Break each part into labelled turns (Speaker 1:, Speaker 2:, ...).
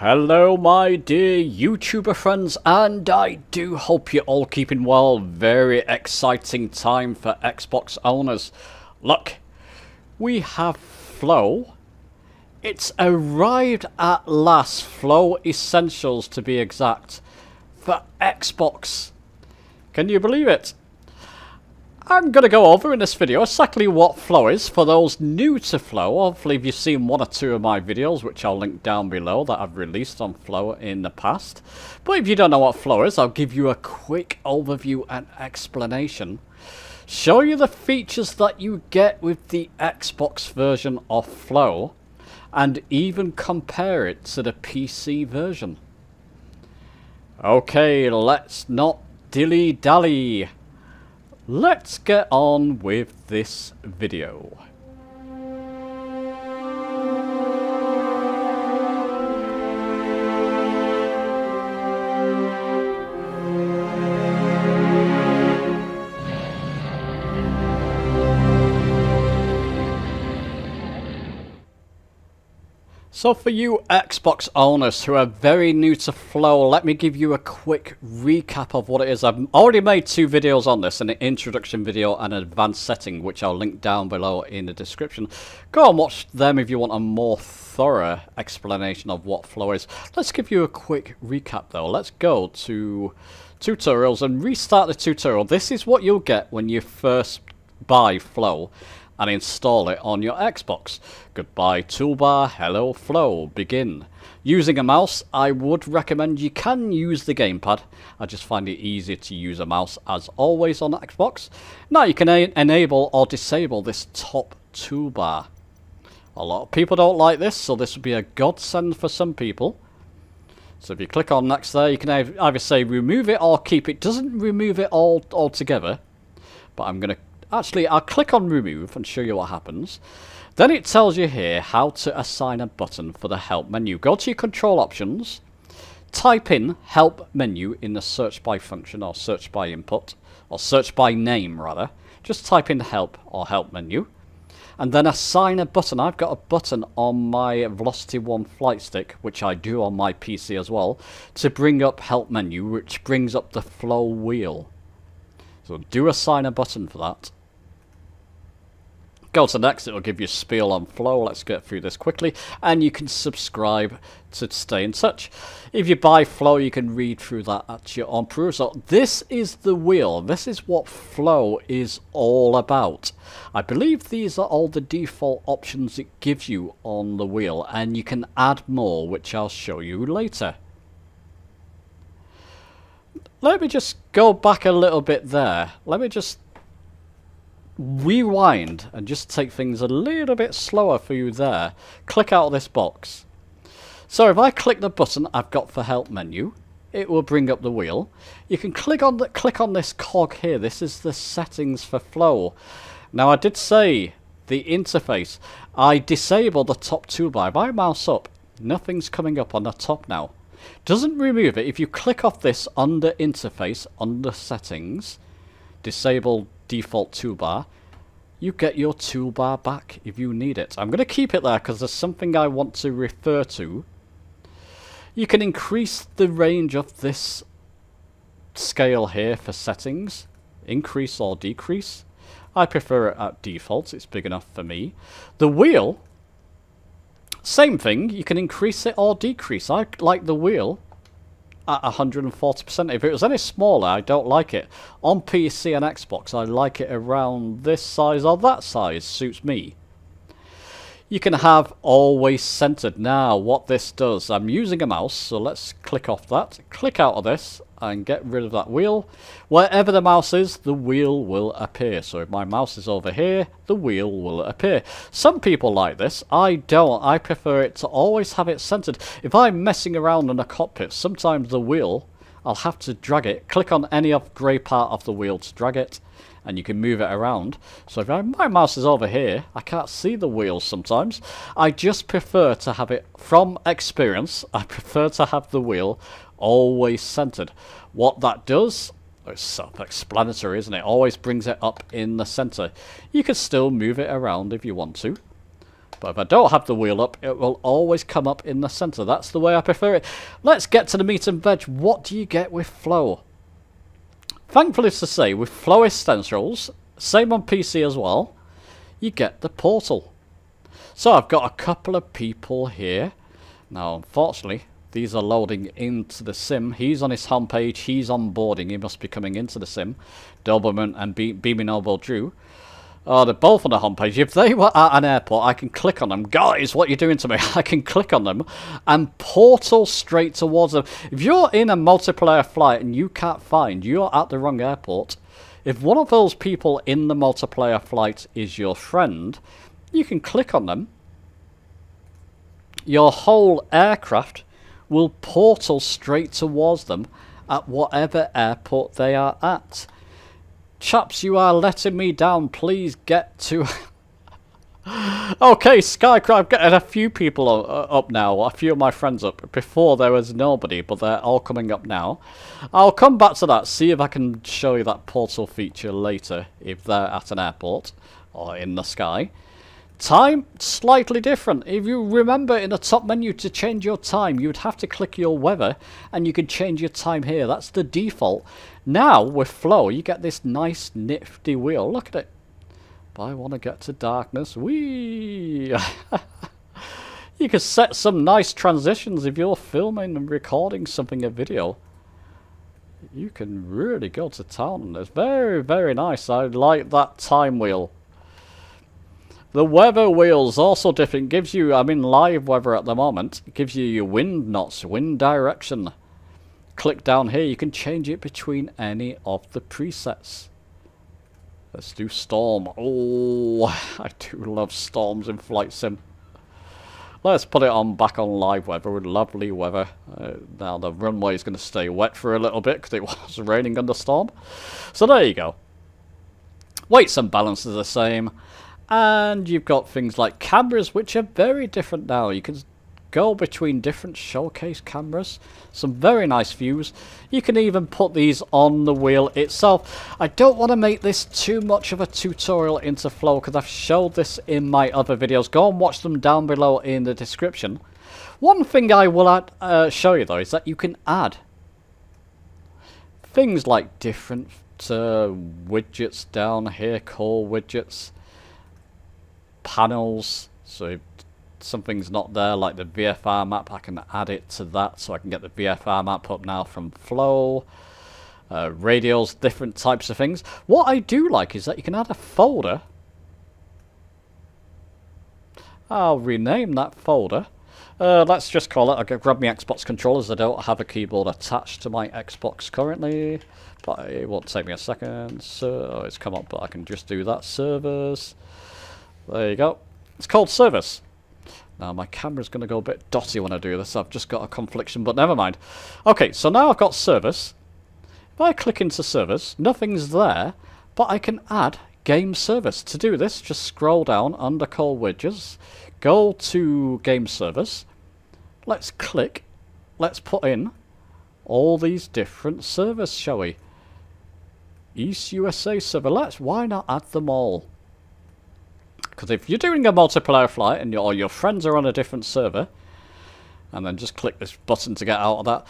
Speaker 1: Hello my dear YouTuber friends and I do hope you're all keeping well. Very exciting time for Xbox owners. Look, we have Flow. It's arrived at last, Flow Essentials to be exact, for Xbox. Can you believe it? I'm going to go over in this video exactly what Flow is for those new to Flow. Hopefully if you've seen one or two of my videos, which I'll link down below, that I've released on Flow in the past. But if you don't know what Flow is, I'll give you a quick overview and explanation. Show you the features that you get with the Xbox version of Flow, and even compare it to the PC version. Okay, let's not dilly-dally. Let's get on with this video. So for you Xbox owners who are very new to Flow, let me give you a quick recap of what it is. I've already made two videos on this, an introduction video and an advanced setting, which I'll link down below in the description. Go and watch them if you want a more thorough explanation of what Flow is. Let's give you a quick recap though. Let's go to tutorials and restart the tutorial. This is what you'll get when you first buy Flow and install it on your Xbox. Goodbye toolbar, hello flow, begin. Using a mouse, I would recommend you can use the gamepad. I just find it easier to use a mouse as always on Xbox. Now you can enable or disable this top toolbar. A lot of people don't like this, so this would be a godsend for some people. So if you click on next there, you can either say remove it or keep it. Doesn't remove it all altogether, but I'm going to Actually, I'll click on remove and show you what happens. Then it tells you here how to assign a button for the help menu. Go to your control options, type in help menu in the search by function or search by input, or search by name rather. Just type in help or help menu. And then assign a button. I've got a button on my Velocity 1 flight stick, which I do on my PC as well, to bring up help menu, which brings up the flow wheel. So do assign a button for that. Go to next, it will give you spiel on flow. Let's get through this quickly. And you can subscribe to stay in touch. If you buy flow, you can read through that at your own perusal. This is the wheel. This is what flow is all about. I believe these are all the default options it gives you on the wheel. And you can add more, which I'll show you later. Let me just go back a little bit there. Let me just rewind and just take things a little bit slower for you there. Click out of this box. So if I click the button I've got for help menu, it will bring up the wheel. You can click on the, click on this cog here. This is the settings for flow. Now I did say the interface. I disable the top toolbar. If I mouse up, nothing's coming up on the top now. Doesn't remove it. If you click off this under interface, under settings, disable default toolbar, you get your toolbar back if you need it. I'm going to keep it there because there's something I want to refer to. You can increase the range of this scale here for settings. Increase or decrease. I prefer it at default. It's big enough for me. The wheel, same thing. You can increase it or decrease. I like the wheel at 140%. If it was any smaller, I don't like it. On PC and Xbox, I like it around this size or that size. Suits me. You can have always centered. Now, what this does, I'm using a mouse, so let's click off that. Click out of this, and get rid of that wheel. Wherever the mouse is, the wheel will appear. So if my mouse is over here, the wheel will appear. Some people like this. I don't. I prefer it to always have it centered. If I'm messing around in a cockpit, sometimes the wheel, I'll have to drag it. Click on any of grey part of the wheel to drag it. And you can move it around. So if I, my mouse is over here, I can't see the wheels sometimes. I just prefer to have it, from experience, I prefer to have the wheel always centered. What that does, it's self-explanatory, isn't it? Always brings it up in the center. You can still move it around if you want to. But if I don't have the wheel up, it will always come up in the centre. That's the way I prefer it. Let's get to the meat and veg. What do you get with Flow? Thankfully to say, with Flow Essentials, same on PC as well, you get the portal. So I've got a couple of people here. Now, unfortunately, these are loading into the sim. He's on his homepage. He's onboarding. He must be coming into the sim. Doberman and Be Beaming Noble Drew. Oh, they're both on the homepage. If they were at an airport, I can click on them. Guys, what are you doing to me? I can click on them and portal straight towards them. If you're in a multiplayer flight and you can't find, you're at the wrong airport. If one of those people in the multiplayer flight is your friend, you can click on them. Your whole aircraft will portal straight towards them at whatever airport they are at. Chaps, you are letting me down. Please get to... okay, Skycraft, got a few people uh, up now. A few of my friends up. Before there was nobody, but they're all coming up now. I'll come back to that, see if I can show you that portal feature later, if they're at an airport or in the sky. Time, slightly different. If you remember in the top menu to change your time, you would have to click your weather and you can change your time here. That's the default. Now, with Flow, you get this nice nifty wheel. Look at it. But I want to get to darkness. Whee! you can set some nice transitions if you're filming and recording something, a video. You can really go to town. It's very, very nice. I like that time wheel. The weather wheel's also different. Gives you, I'm in live weather at the moment. Gives you your wind knots, wind direction. Click down here. You can change it between any of the presets. Let's do storm. Oh, I do love storms in Flight Sim. Let's put it on back on live weather with lovely weather. Uh, now the runway is going to stay wet for a little bit because it was raining under storm. So there you go. Weights and balances are the same. And you've got things like cameras, which are very different now. You can go between different showcase cameras. Some very nice views. You can even put these on the wheel itself. I don't want to make this too much of a tutorial into Flow because I've showed this in my other videos. Go and watch them down below in the description. One thing I will add, uh, show you though is that you can add things like different uh, widgets down here, core widgets panels. So something's not there, like the VFR map, I can add it to that so I can get the VFR map up now from Flow. Uh, radials, different types of things. What I do like is that you can add a folder. I'll rename that folder. Uh, let's just call it, I'll grab my Xbox controllers. I don't have a keyboard attached to my Xbox currently, but it won't take me a second. So it's come up, but I can just do that. Servers. There you go. It's called service. Now my camera's going to go a bit dotty when I do this. I've just got a confliction, but never mind. Okay, so now I've got service. If I click into service, nothing's there, but I can add game service. To do this, just scroll down under core widgets, go to game service. Let's click. Let's put in all these different servers, shall we? East USA server. Let's, why not add them all? Because if you're doing a multiplayer flight and your, or your friends are on a different server, and then just click this button to get out of that,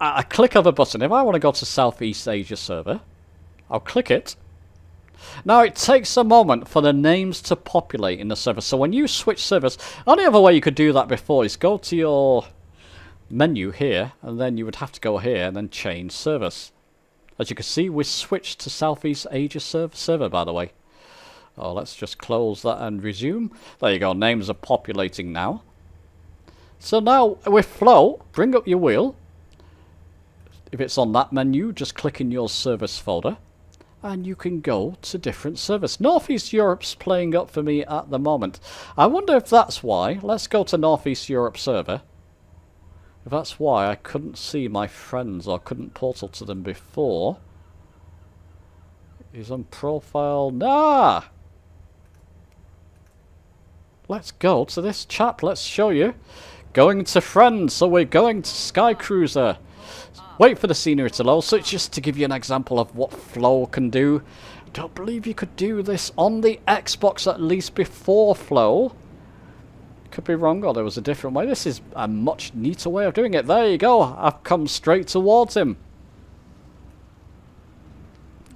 Speaker 1: I, click of a button. If I want to go to Southeast Asia server, I'll click it. Now it takes a moment for the names to populate in the server. So when you switch servers, only other way you could do that before is go to your menu here, and then you would have to go here and then change service. As you can see, we switched to Southeast Asia server, by the way. Oh, let's just close that and resume. There you go, names are populating now. So now with Flow, bring up your wheel. If it's on that menu, just click in your service folder. And you can go to different service. Northeast Europe's playing up for me at the moment. I wonder if that's why. Let's go to Northeast Europe server. If that's why I couldn't see my friends or couldn't portal to them before. He's on profile. Nah! Let's go to this chap. Let's show you. Going to friends. So we're going to Sky Cruiser. Wait for the scenery to load. So it's just to give you an example of what Flow can do. Don't believe you could do this on the Xbox at least before Flow. could be wrong or there was a different way. This is a much neater way of doing it. There you go. I've come straight towards him.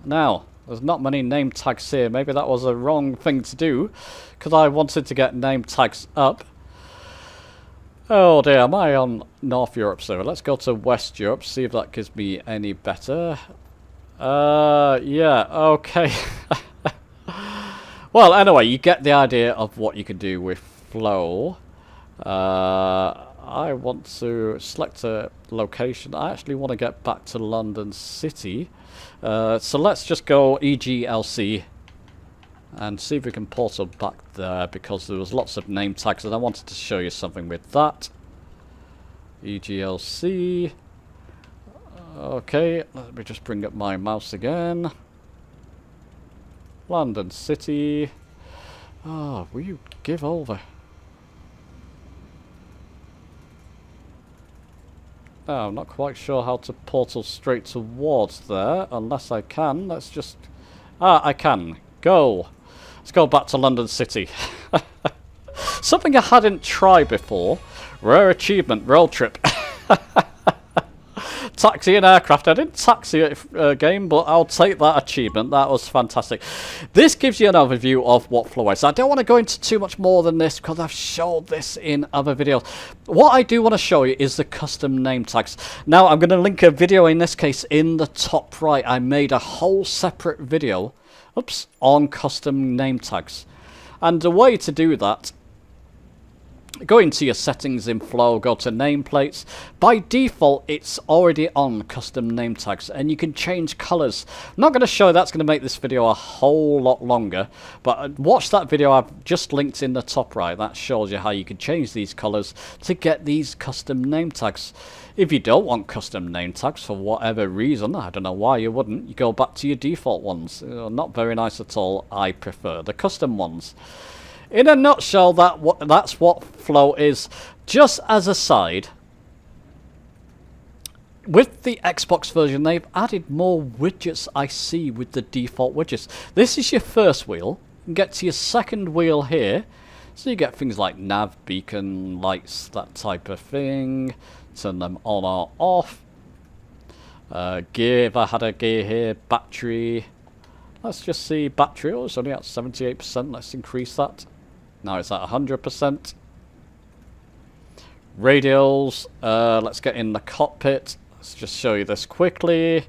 Speaker 1: Now, there's not many name tags here. Maybe that was a wrong thing to do because I wanted to get name tags up. Oh dear, am I on North Europe server? Let's go to West Europe, see if that gives me any better. Uh, yeah, okay. well, anyway, you get the idea of what you can do with Flow. Uh, I want to select a location. I actually want to get back to London City. Uh, so let's just go EGLC and see if we can portal back there because there was lots of name tags and I wanted to show you something with that. EGLC. Okay, let me just bring up my mouse again. London City. Oh, will you give over? Oh, I'm not quite sure how to portal straight towards there, unless I can. Let's just... Ah, I can. Go! Let's go back to London City. Something I hadn't tried before. Rare achievement, road trip. taxi and aircraft. I didn't taxi a uh, game, but I'll take that achievement. That was fantastic. This gives you an overview of what Flow is. I don't want to go into too much more than this because I've showed this in other videos. What I do want to show you is the custom name tags. Now, I'm going to link a video in this case in the top right. I made a whole separate video oops, on custom name tags. And the way to do that Go into your settings in Flow, go to nameplates. By default, it's already on custom name tags, and you can change colors. I'm not going to show that's going to make this video a whole lot longer, but uh, watch that video I've just linked in the top right. That shows you how you can change these colors to get these custom name tags. If you don't want custom name tags for whatever reason, I don't know why you wouldn't, you go back to your default ones. Uh, not very nice at all. I prefer the custom ones. In a nutshell, that that's what Flow is. Just as a side, with the Xbox version, they've added more widgets I see with the default widgets. This is your first wheel. You get to your second wheel here. So you get things like nav, beacon, lights, that type of thing. Turn them on or off. Uh, gear, if I had a gear here, battery. Let's just see battery. Oh, it's only at 78%. Let's increase that. Now it's at 100%. Radials, uh, let's get in the cockpit. Let's just show you this quickly.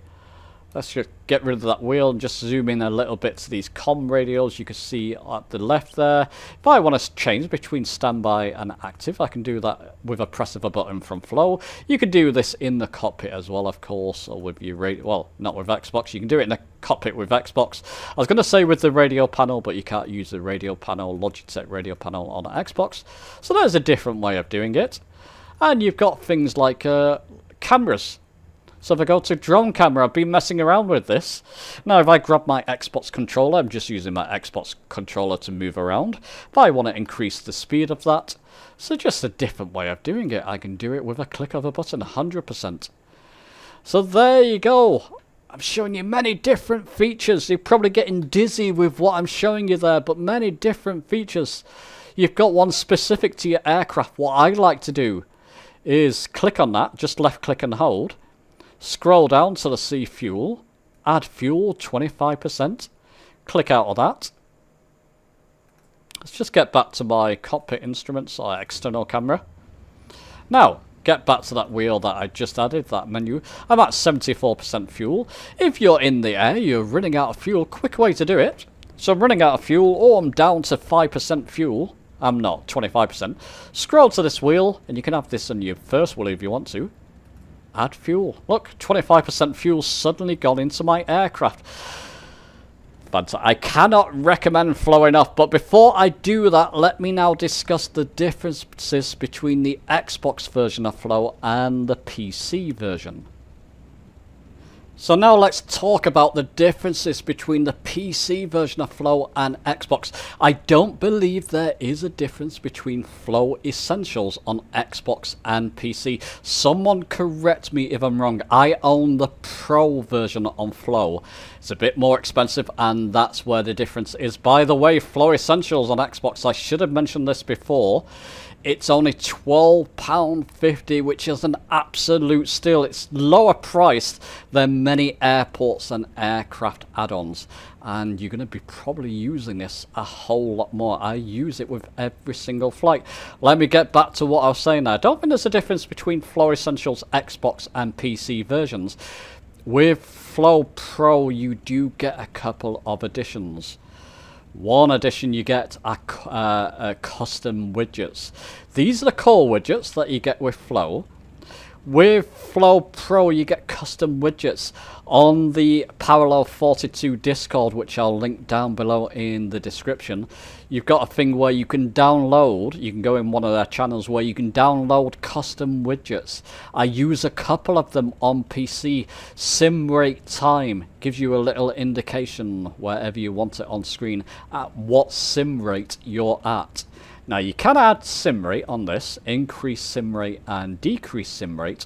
Speaker 1: Let's just get rid of that wheel and just zoom in a little bit to these com radials you can see at the left there. If I want to change between standby and active, I can do that with a press of a button from Flow. You can do this in the cockpit as well, of course, or with your radio. Well, not with Xbox. You can do it in the cockpit with Xbox. I was going to say with the radio panel, but you can't use the radio panel, Logitech radio panel on Xbox. So there's a different way of doing it. And you've got things like uh, cameras so if I go to drone camera, I've been messing around with this. Now if I grab my Xbox controller, I'm just using my Xbox controller to move around. If I want to increase the speed of that, so just a different way of doing it. I can do it with a click of a button, 100%. So there you go. I'm showing you many different features. You're probably getting dizzy with what I'm showing you there, but many different features. You've got one specific to your aircraft. What I like to do is click on that, just left click and hold, Scroll down to the see fuel. Add fuel 25%. Click out of that. Let's just get back to my cockpit instruments or external camera. Now, get back to that wheel that I just added, that menu. I'm at 74% fuel. If you're in the air, you're running out of fuel, quick way to do it. So I'm running out of fuel, or I'm down to 5% fuel. I'm not, 25%. Scroll to this wheel, and you can have this on your first wheel if you want to. Add fuel. Look, 25% fuel suddenly gone into my aircraft. But I cannot recommend Flow enough, but before I do that, let me now discuss the differences between the Xbox version of Flow and the PC version. So now let's talk about the differences between the PC version of Flow and Xbox. I don't believe there is a difference between Flow Essentials on Xbox and PC. Someone correct me if I'm wrong. I own the Pro version on Flow. It's a bit more expensive and that's where the difference is. By the way, Flow Essentials on Xbox, I should have mentioned this before, it's only £12.50, which is an absolute steal. It's lower priced than many airports and aircraft add-ons. And you're going to be probably using this a whole lot more. I use it with every single flight. Let me get back to what I was saying there. I don't think there's a difference between Flow Essentials Xbox and PC versions. With Flow Pro, you do get a couple of additions. One addition you get are uh, uh, custom widgets. These are the core widgets that you get with Flow. With Flow Pro, you get custom widgets on the Parallel 42 Discord, which I'll link down below in the description. You've got a thing where you can download, you can go in one of their channels where you can download custom widgets. I use a couple of them on PC. Sim rate time gives you a little indication wherever you want it on screen at what sim rate you're at. Now you can add sim rate on this, increase sim rate and decrease sim rate,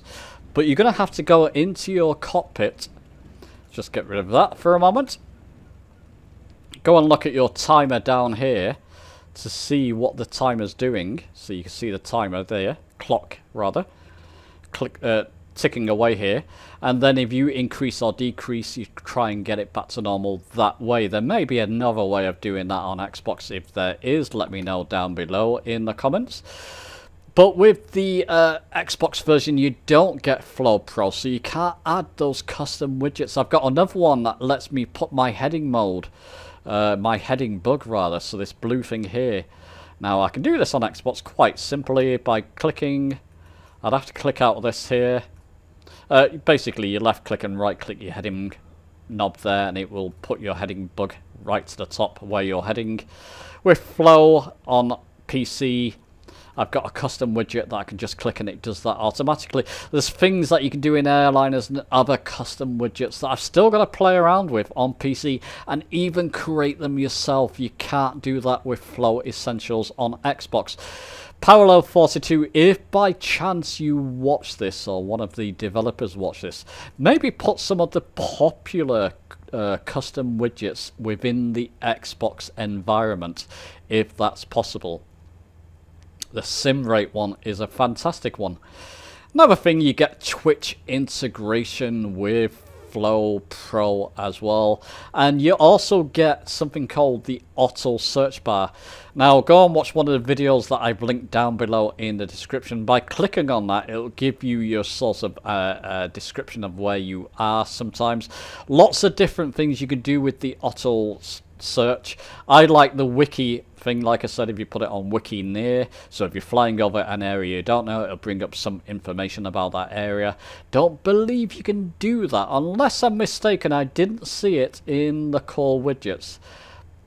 Speaker 1: but you're going to have to go into your cockpit just get rid of that for a moment. Go and look at your timer down here to see what the timer's doing. So you can see the timer there, clock rather, click uh, ticking away here. And then if you increase or decrease, you try and get it back to normal that way. There may be another way of doing that on Xbox. If there is, let me know down below in the comments. But with the uh, Xbox version, you don't get Flow Pro, so you can't add those custom widgets. I've got another one that lets me put my heading mode, uh, my heading bug rather, so this blue thing here. Now, I can do this on Xbox quite simply by clicking. I'd have to click out of this here. Uh, basically, you left click and right click your heading knob there, and it will put your heading bug right to the top where you're heading. With Flow on PC, I've got a custom widget that I can just click and it does that automatically. There's things that you can do in airliners and other custom widgets that I've still got to play around with on PC and even create them yourself. You can't do that with Flow Essentials on Xbox. Parallel 42, if by chance you watch this or one of the developers watch this, maybe put some of the popular uh, custom widgets within the Xbox environment if that's possible. The sim rate one is a fantastic one. Another thing, you get Twitch integration with Flow Pro as well. And you also get something called the auto search bar. Now go and watch one of the videos that I've linked down below in the description. By clicking on that, it'll give you your sort of uh, uh, description of where you are sometimes. Lots of different things you can do with the auto search. I like the wiki thing, like I said, if you put it on wiki near, so if you're flying over an area you don't know, it'll bring up some information about that area. Don't believe you can do that, unless I'm mistaken, I didn't see it in the core widgets.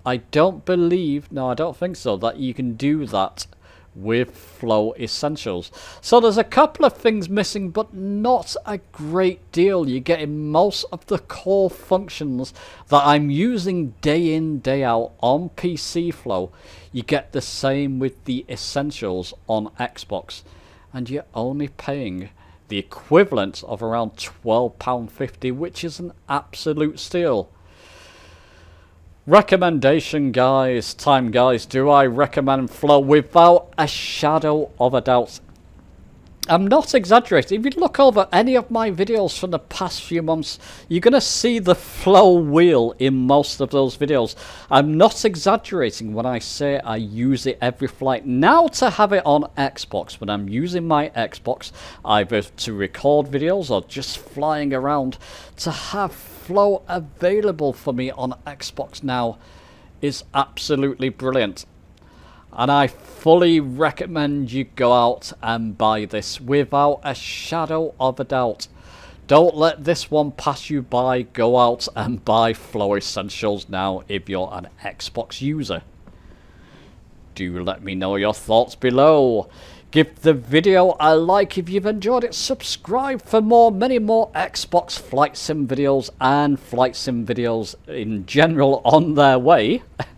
Speaker 1: I don't believe, no I don't think so, that you can do that with Flow Essentials. So there's a couple of things missing, but not a great deal. You're getting most of the core functions that I'm using day in, day out on PC Flow. You get the same with the Essentials on Xbox. And you're only paying the equivalent of around £12.50, which is an absolute steal. Recommendation guys, time guys, do I recommend Flow without a shadow of a doubt? I'm not exaggerating. If you look over any of my videos from the past few months, you're going to see the flow wheel in most of those videos. I'm not exaggerating when I say I use it every flight. Now to have it on Xbox, when I'm using my Xbox, either to record videos or just flying around, to have flow available for me on Xbox now is absolutely brilliant. And I fully recommend you go out and buy this without a shadow of a doubt. Don't let this one pass you by. Go out and buy Flow Essentials now if you're an Xbox user. Do let me know your thoughts below. Give the video a like if you've enjoyed it. Subscribe for more, many more Xbox Flight Sim videos and Flight Sim videos in general on their way.